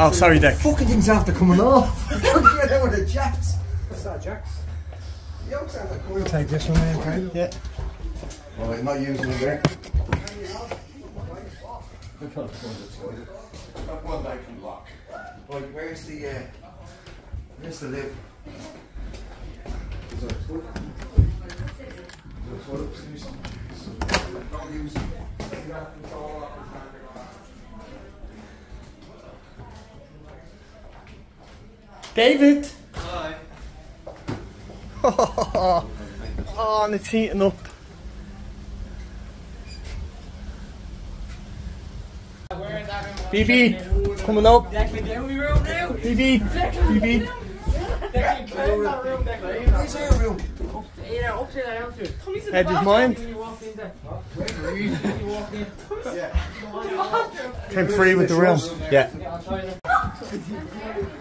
Oh, sorry, Dick. Fucking things after coming off. Get out with the jacks. What's that, Jax? Yokes after coming off. Take this one then, okay? Yeah. Well, I'm not using it there. That one I can lock. Right, where's the, uh, where's the lid? Is that good? Is that good? Don't use it. David. Hi. oh, and it's heating up. BB, coming up. BB, BB. Where's our room? Head is mine. Came free with the room. Yeah.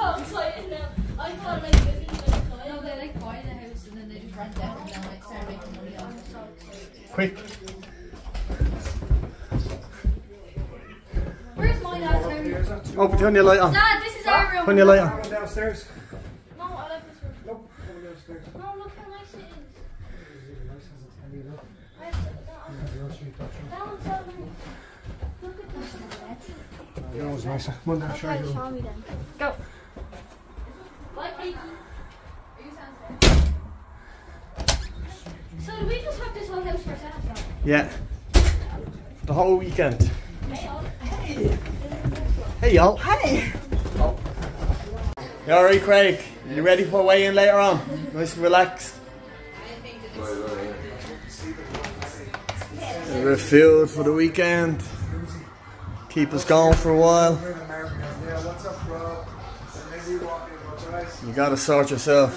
Oh, so I didn't know. I thought like they didn't like buy- No, they like buy the house and then they just rent it out and then like start making money on it. So it's like- Quick. Where's my dad's room? Oh, but turn your light on. Dad, this is our room. Turn your light on. Going downstairs. No, I like this room. Nope, going downstairs. No, look how nice it is. I have to- that- that one's That was. Come on now, show you. show me then. Go. So do we just have this whole house for ourselves? Yeah. The whole weekend. Hey, all. Hey, y'all. Hey. You alright, Craig? You ready for weigh in later on? Nice and relaxed. We're filled for the weekend. Keep us going for a while. Yeah, what's up, bro? Maybe you walk in, but guys, You gotta sort yourself.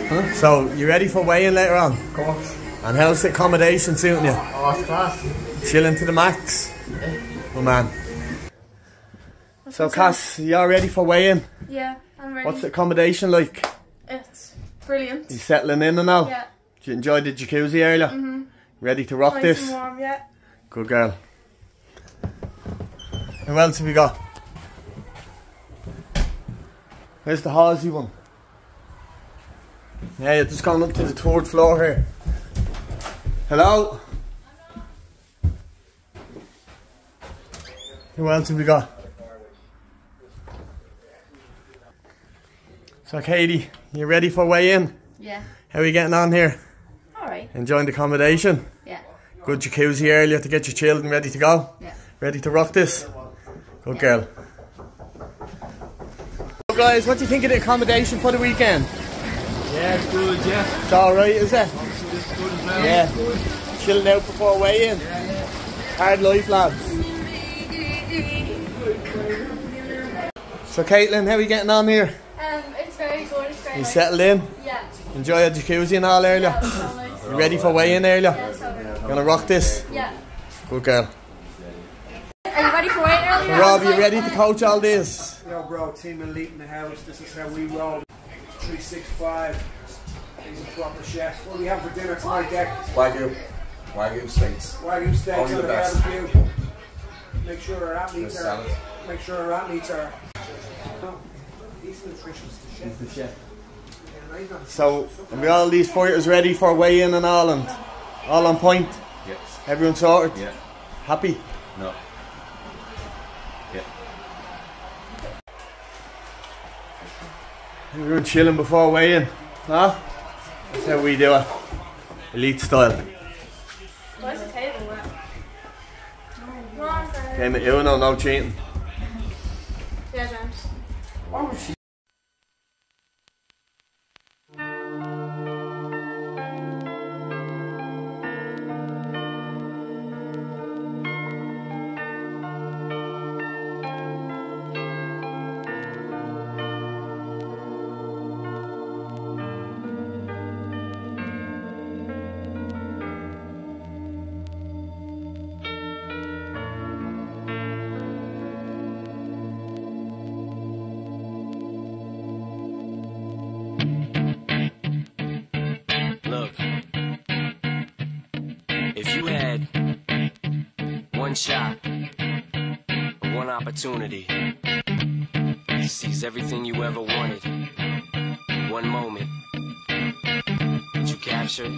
Huh? So, you ready for weighing later on? Of course. And how's the accommodation suiting you? Oh, it's class. Chilling to the max? Oh man. So, Cass, you all ready for weighing? Yeah, I'm ready. What's the accommodation like? It's brilliant. You settling in and all? Yeah. Did you enjoy the jacuzzi earlier? Mm-hmm. Ready to rock Nice this? and warm, yeah. Good girl. Who else have we got? Where's the Halsey one? Yeah, you're just going up to the third floor here. Hello? Who else have we got? So Katie, you ready for weigh in? Yeah. How are you getting on here? Alright. Enjoying the accommodation? Yeah. Good jacuzzi earlier to get you chilled and ready to go? Yeah. Ready to rock this? Good girl. So guys, what do you think of the accommodation for the weekend? Yeah, it's good, yeah. It's alright, is it? It's good as well. Yeah. Chilling out before weigh in. Hard life, lads. So Caitlin, how are you getting on here? Um, it's very good. It's very You nice. settled in? Yeah. Enjoy your jacuzzi and all earlier? Yeah, it was so nice. You ready for weigh in earlier? Yeah, so You gonna rock this? Yeah. Good girl. Are you ready for waiting earlier? Rob, you ready to coach all this? Yo, bro, team elite in the house. This is how we roll. 365. He's a proper chef. What do we have for dinner tonight, Deck? Wagyu. Wagyu steaks. Wagyu steaks Only on the the best. barbecue. Make sure our athletes With are. salad. Make sure our athletes are. No, he's nutritious. The chef. Yeah, he's not- So, have we all these fighters ready for weigh in and all and all on point? Yes. Everyone sorted? Yeah. Happy? No. Everyone chilling before weigh in? Huh? That's how we do it. Elite style. Where's the table at? Come on, Game of Uno, no cheating. Yeah, James. If you had one shot, one opportunity to seize everything you ever wanted, one moment, would you capture it?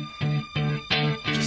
Or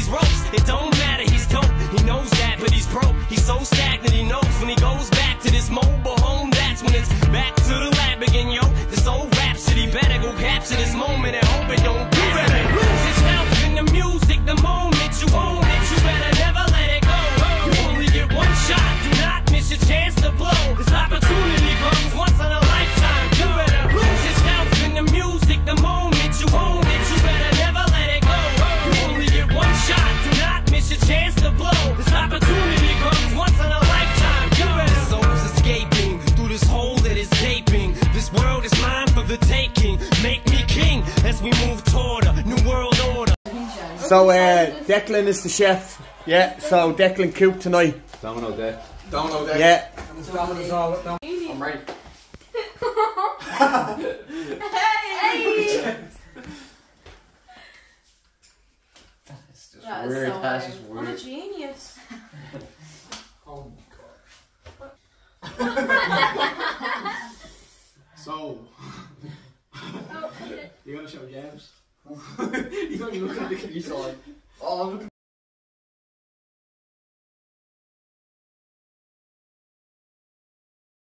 these ropes. It don't matter. He's dope. He knows that, but he's broke. He's so stagnant. He knows when he goes back to this mobile home. That's when it's back to the lab again, yo. This old rhapsody better go capture this moment and hope it don't. You better as we move toward a new world order. So, uh, Declan is the chef. Yeah, so Declan cooked tonight. Domino deck. Domino deck. Yeah. Domino's all down. I'm ready. Hey! It's just That is weird. so That's weird. just I'm a genius. Oh So, you gonna show jabs? you don't even look at the. He's all like, oh, I'm looking